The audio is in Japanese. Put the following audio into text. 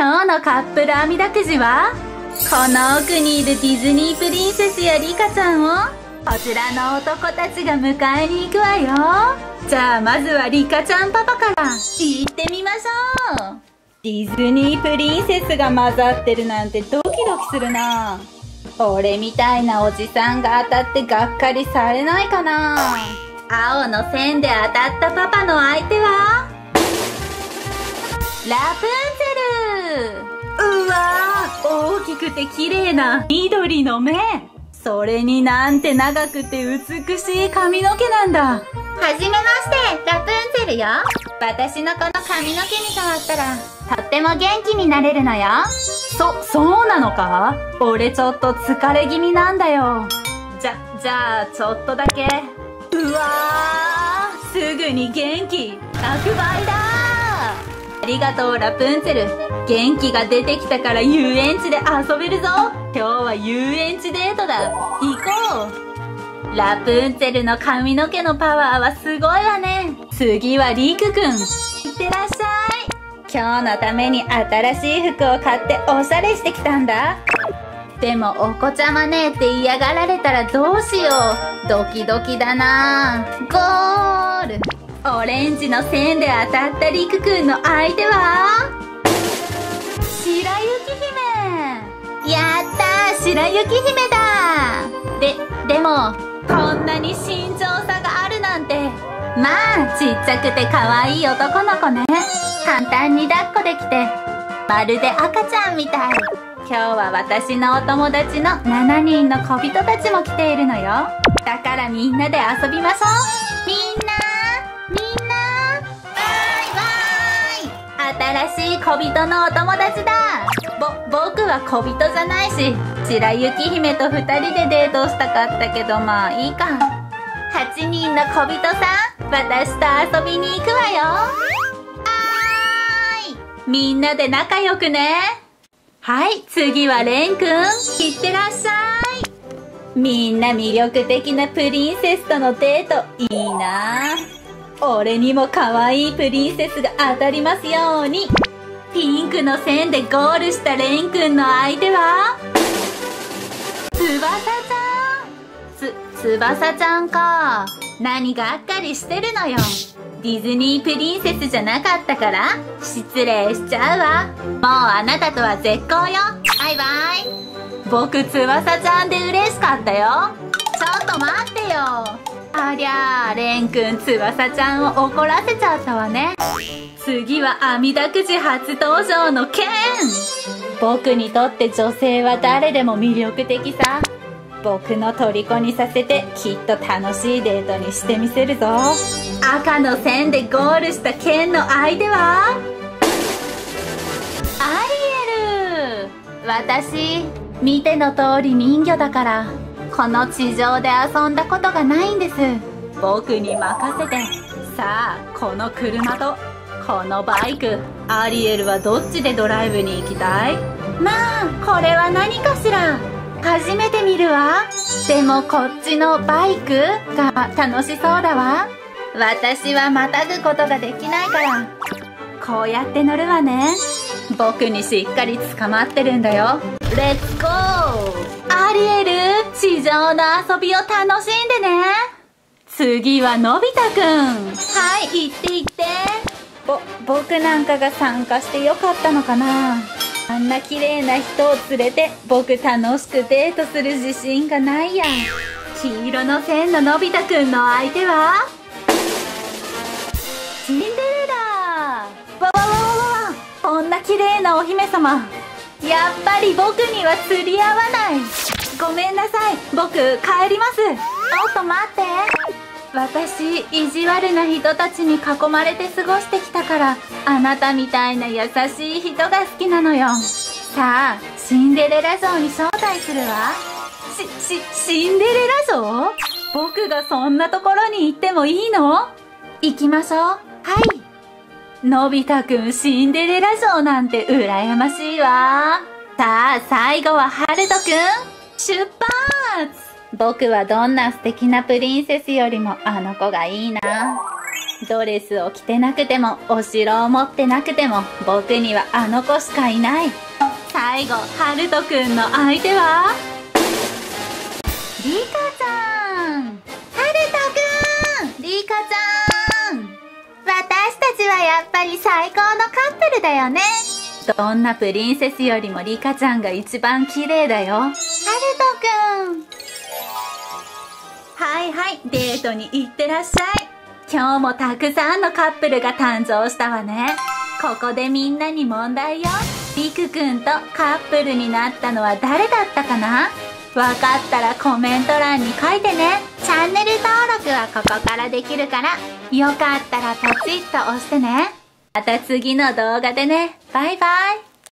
今日のカップルみだくじはこの奥にいるディズニープリンセスやリカちゃんを。こちらの男たちが迎えに行くわよじゃあまずはリカちゃんパパから行ってみましょうディズニープリンセスが混ざってるなんてドキドキするな。俺みたいなおじさんが当たってがっかりされないかな。青の線で当たったパパの相手は？ラプンツェル。うわ大きくて綺麗な緑の目。それになんて長くて美しい髪の毛なんだ。はじめましてラプンツェルよ。私のこの髪の毛に変わったらとっても元気になれるのよ。そ、そうなのか？俺ちょっと疲れ気味なんだよ。じゃ、じゃあちょっとだけ。うわーすぐに元気。100倍だありがとうラプンツェル。元気が出てきたから遊園地で遊べるぞ。今日は遊園地デートだ。行こう。ラプンツェルの髪の毛のパワーはすごいわね。次はリクくんいってらっしゃい。今日のために新しい服を買っておしゃれしてきたんだ。でもお子ちゃまねって嫌がられたらどうしよう。ドキドキだな。ゴールオレンジの線で当たったりくくんの相手は？白雪姫。やった白雪姫だ。で、でもこんなに身長差があるなんて。まあちっちゃくて可愛い男の子ね。簡単に抱っこできてまるで赤ちゃんみたい。今日は私のお友達の7人の小人たちも来ているのよ。だからみんなで遊びましょう。みんな新しい小人のお友達だぼ、僕は小人じゃないし白雪姫と2人でデートしたかったけどまあいいか8人の小人さん私と遊びに行くわよあーいみんなで仲良くね。はい、次はレンくん。いってらっしゃい。みんな魅力的なプリンセスとのデート、いいな俺にも可愛いプリンセスが当たりますように。ピンクの線でゴールしたレンくんの相手は、翼ちゃん。つ、翼ちゃんか。何がっかりしてるのよ。ディズニープリンセスじゃなかったから失礼しちゃうわ。もうあなたとは絶好よ。バイバイ。僕、翼ちゃんで嬉しかったよ。ちょっと待ってよ。ありゃあ、レンくん翼ちゃんを怒らせちゃったわね。次は網だくじ初登場のケン。僕にとって女性は誰でも魅力的さ。僕の虜にさせてきっと楽しいデートにしてみせるぞ。赤の線でゴールした剣の相手は？アリエル。私見ての通り人魚だから。この地上で遊んだことがないんです僕に任せてさあこの車とこのバイクアリエルはどっちでドライブに行きたい？まあこれは何かしら初めて見るわ。でもこっちのバイクが楽しそうだわ。私はまたぐことができないから。こうやって乗るわね。僕にしっかり捕まってるんだよ。レッツゴーアリエル、地上の遊びを楽しんでね。次はのび太くん。はい、行って行って。ぼ、僕なんかが参加してよかったのかなあんな綺麗な人を連れて僕楽しくデートする自信がないや黄色の線ののび太くんの相手は？シ麗なお姫様。やっぱり僕には釣り合わない。ごめんなさい。僕帰ります。ちょっと待って。私意地悪な人たちに囲まれて過ごしてきたからあなたみたいな優しい人が好きなのよ。さあシンデレラ城に招待するわ。し、し、シンデレラ城？僕がそんなところに行ってもいいの？行きましょう。はいのび太くんシンデレラ城なんて羨ましいわさあ最後はハルトくん出発僕はどんな素敵なプリンセスよりもあの子がいいな。ドレスを着てなくても、お城を持ってなくても、僕にはあの子しかいない。最後、ハルトくんの相手は？リカやっぱり最高のカップルだよね。どんなプリンセスよりもリカちゃんが一番綺麗だよ。ハルトくんはいはい、デートに行ってらっしゃい。今日もたくさんのカップルが誕生したわね。ここでみんなに問題よ。リクくんとカップルになったのは誰だったかな？わかったらコメント欄に書いてね。チャンネル登録はここからできるから、よかったらポチッと押してね。また次の動画でね。バイバイ。